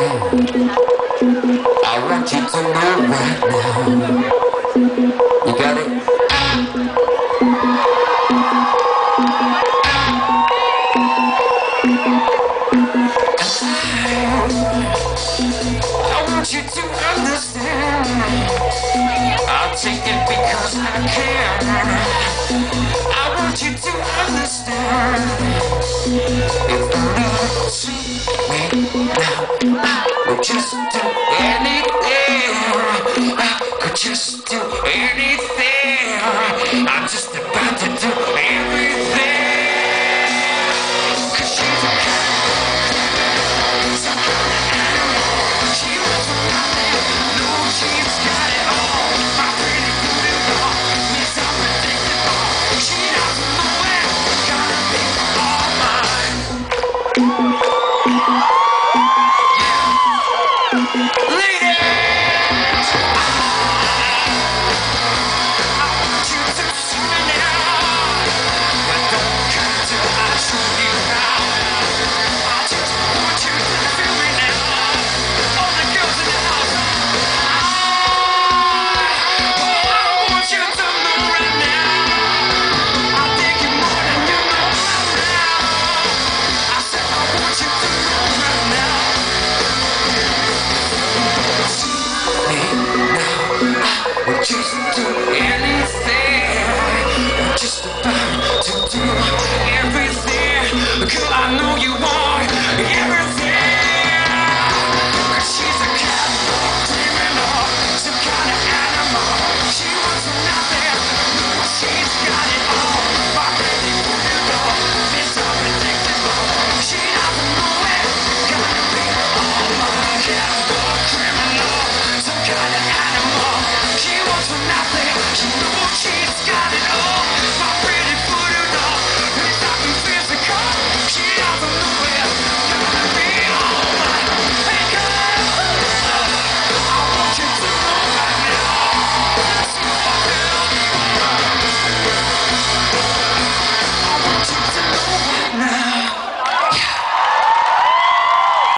I want you to know right now You got it? I want you to understand. I'll take it because I can. I want you to understand. anything. I could just do anything. I just